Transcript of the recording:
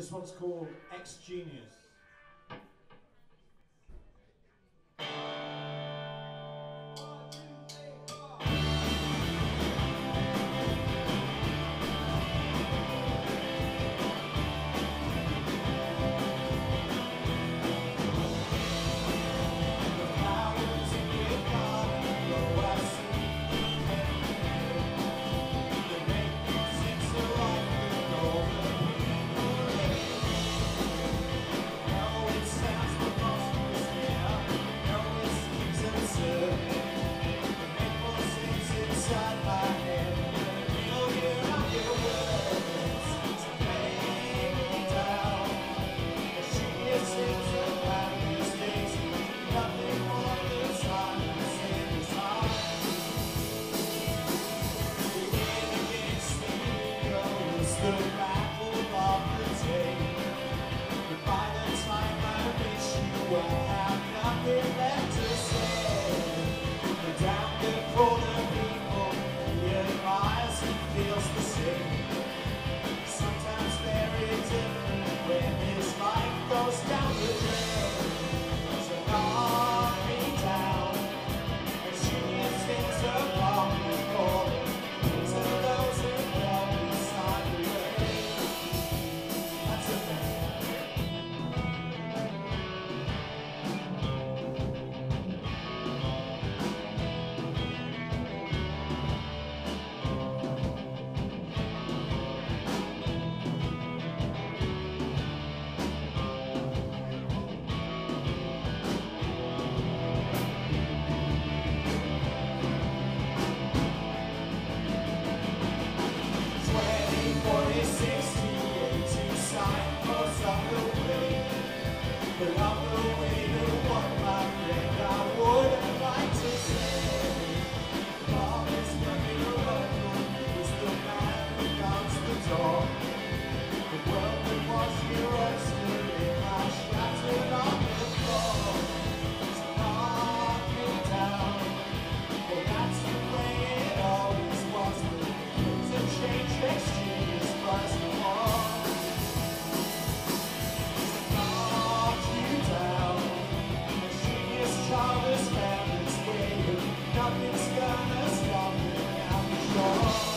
This one's called Ex Genius. Door. all this happens baby, nothing's gonna stop me. I'm sure.